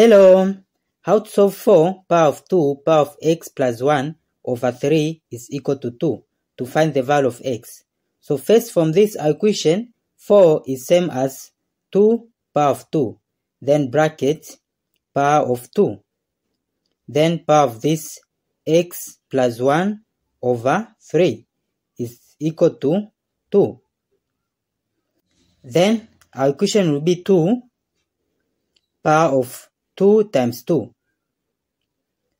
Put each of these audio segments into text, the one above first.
Hello! How to solve 4 power of 2 power of x plus 1 over 3 is equal to 2 to find the value of x. So first from this equation, 4 is same as 2 power of 2, then bracket power of 2, then power of this x plus 1 over 3 is equal to 2. Then our equation will be 2 power of 2 times 2.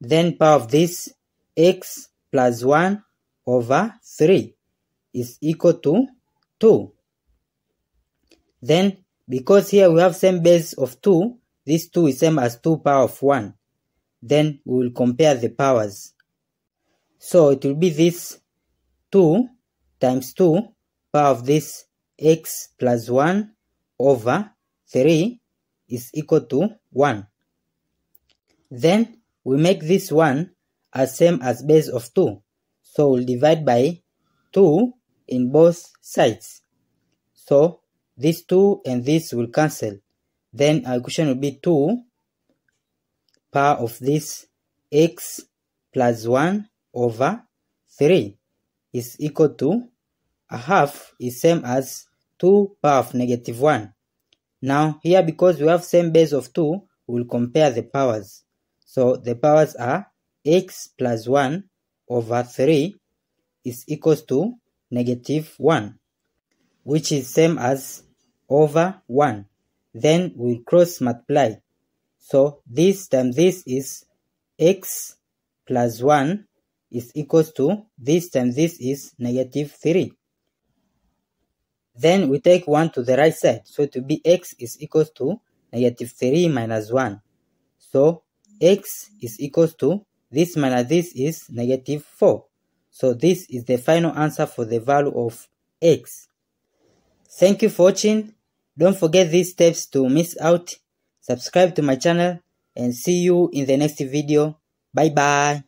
Then power of this x plus 1 over 3 is equal to 2. Then because here we have same base of 2, this 2 is same as 2 power of 1. Then we will compare the powers. So it will be this 2 times 2 power of this x plus 1 over 3 is equal to 1. Then we make this one as same as base of 2. So we'll divide by 2 in both sides. So this 2 and this will cancel. Then our equation will be 2 power of this x plus 1 over 3 is equal to a half is same as 2 power of negative 1. Now here because we have same base of 2, we'll compare the powers. So the powers are x plus 1 over 3 is equals to negative 1, which is same as over 1. Then we'll cross multiply. So this times this is x plus 1 is equals to this times this is negative 3. Then we take 1 to the right side. So to be x is equals to negative 3 minus 1. So x is equals to this minus this is negative 4. So this is the final answer for the value of x. Thank you for watching. Don't forget these steps to miss out. Subscribe to my channel and see you in the next video. Bye bye.